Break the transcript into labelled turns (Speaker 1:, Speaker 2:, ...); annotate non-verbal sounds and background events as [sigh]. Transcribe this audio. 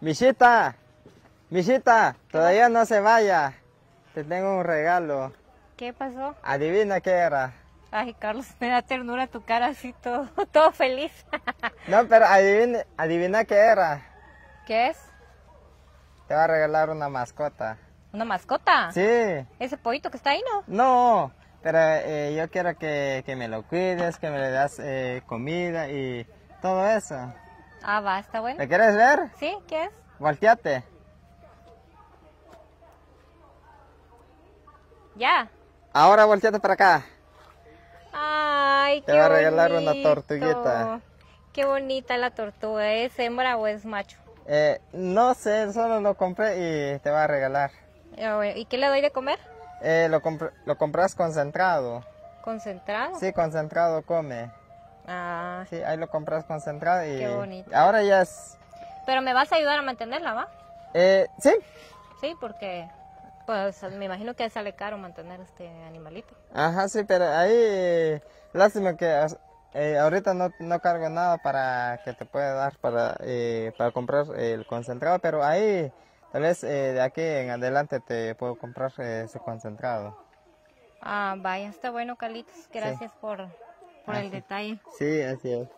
Speaker 1: Michita, Michita, todavía no se vaya. Te tengo un regalo.
Speaker 2: ¿Qué pasó?
Speaker 1: Adivina qué era.
Speaker 2: Ay, Carlos, me da ternura tu cara así todo, [laughs] todo feliz.
Speaker 1: No, pero adivina, adivina qué era.
Speaker 2: ¿Qué es?
Speaker 1: Te va a regalar una mascota.
Speaker 2: ¿Una mascota?
Speaker 1: Sí.
Speaker 2: Ese pollito que está ahí, ¿no?
Speaker 1: No, pero eh, yo quiero que, que me lo cuides, que me le das eh, comida y todo eso.
Speaker 2: Ah, va, está bueno.
Speaker 1: ¿Le quieres ver?
Speaker 2: ¿Sí? ¿Qué es?
Speaker 1: Volteate.
Speaker 2: Ya.
Speaker 1: Ahora volteate para acá.
Speaker 2: Ay,
Speaker 1: Te
Speaker 2: qué
Speaker 1: va a regalar una tortuguita.
Speaker 2: Qué bonita la tortuga. ¿Es hembra o es macho?
Speaker 1: Eh, no sé, solo lo compré y te va a regalar.
Speaker 2: ¿Y qué le doy de comer?
Speaker 1: Eh, lo, compr- lo compras concentrado.
Speaker 2: ¿Concentrado?
Speaker 1: Sí, concentrado come.
Speaker 2: Ah,
Speaker 1: Sí, ahí lo compras concentrado y
Speaker 2: Qué bonito.
Speaker 1: ahora ya es...
Speaker 2: pero me vas a ayudar a mantenerla, ¿va?
Speaker 1: Eh, sí,
Speaker 2: Sí, porque pues me imagino que sale caro mantener este animalito.
Speaker 1: ajá, sí, pero ahí lástima que eh, ahorita no, no cargo nada para que te pueda dar para, eh, para comprar el concentrado, pero ahí tal vez eh, de aquí en adelante te puedo comprar eh, ese concentrado.
Speaker 2: Ah, vaya, está bueno, Carlitos. Gracias por, por el detalle.
Speaker 1: Sí, así es.